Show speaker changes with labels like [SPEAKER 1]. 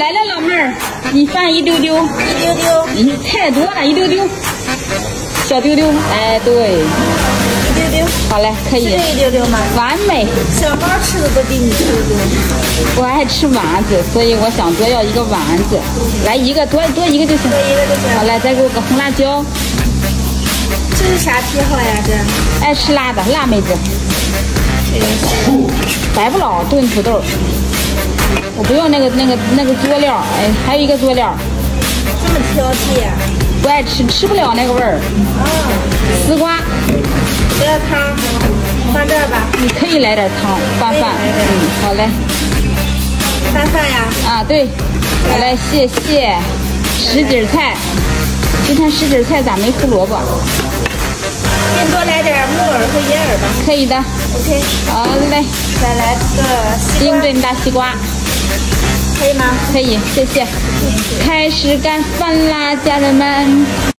[SPEAKER 1] 来了，老妹儿，你放一丢丢，
[SPEAKER 2] 一丢丢，
[SPEAKER 1] 你太多了，一丢丢，小丢丢，哎，对，
[SPEAKER 2] 一丢丢，
[SPEAKER 1] 好嘞，可以，
[SPEAKER 2] 这一丢丢吗？
[SPEAKER 1] 完美。
[SPEAKER 2] 小猫吃的都比你吃的多，
[SPEAKER 1] 我爱吃丸子，所以我想多要一个丸子，来一个多多一个就行。
[SPEAKER 2] 多一个就行。
[SPEAKER 1] 好嘞，再给我个红辣椒，
[SPEAKER 2] 这是啥癖好呀？这？
[SPEAKER 1] 爱吃辣的辣妹子，白不老炖土豆。我不用那个那个那个佐料，哎，还有一个佐料，
[SPEAKER 2] 这么挑剔啊？
[SPEAKER 1] 不爱吃，吃不了那个味儿。
[SPEAKER 2] 啊，
[SPEAKER 1] 丝瓜，
[SPEAKER 2] 这个汤放这儿吧，
[SPEAKER 1] 你可以来点汤拌饭，嗯，好嘞，
[SPEAKER 2] 拌饭呀。
[SPEAKER 1] 啊对，好嘞，谢谢。什锦菜，今天什锦菜咋没胡萝卜？
[SPEAKER 2] 先多来点木耳和银耳吧。
[SPEAKER 1] 可以的
[SPEAKER 2] ，OK，
[SPEAKER 1] 好嘞，
[SPEAKER 2] 再来个西瓜，
[SPEAKER 1] 丁顿大西瓜。
[SPEAKER 2] 可以吗？
[SPEAKER 1] 可以，谢谢。开始干饭啦，家人们！